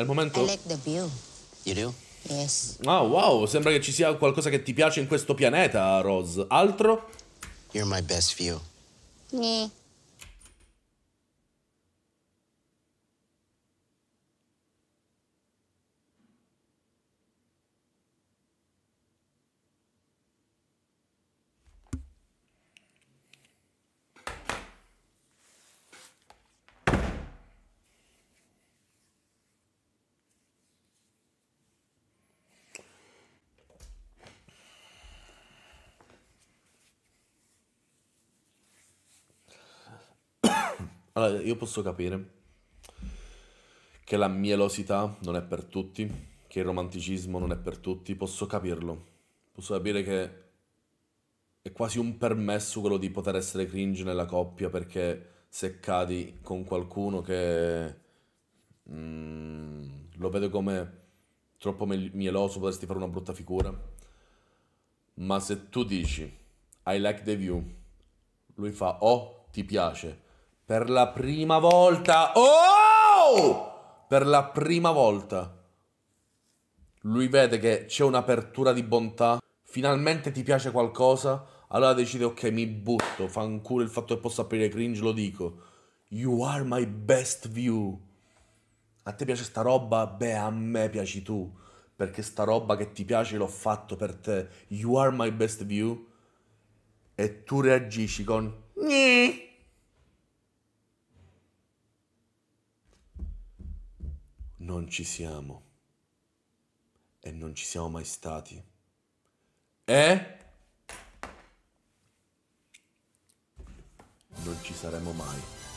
È il momento? I like the view. You do? Yes. Ah, wow, sembra che ci sia qualcosa che ti piace in questo pianeta, Rose. Altro? You're my best view. Nyeh. Allora, io posso capire che la mielosità non è per tutti, che il romanticismo non è per tutti, posso capirlo. Posso capire che è quasi un permesso quello di poter essere cringe nella coppia perché se cadi con qualcuno che mm, lo vede come troppo mieloso potresti fare una brutta figura. Ma se tu dici I like the view, lui fa oh, ti piace. Per la prima volta, oh! Per la prima volta lui vede che c'è un'apertura di bontà, finalmente ti piace qualcosa, allora decide ok, mi butto, fanculo il fatto che possa aprire cringe, lo dico. You are my best view. A te piace sta roba? Beh, a me piaci tu. Perché sta roba che ti piace l'ho fatto per te. You are my best view. E tu reagisci con... "Gni". Non ci siamo. E non ci siamo mai stati. E... Non ci saremo mai.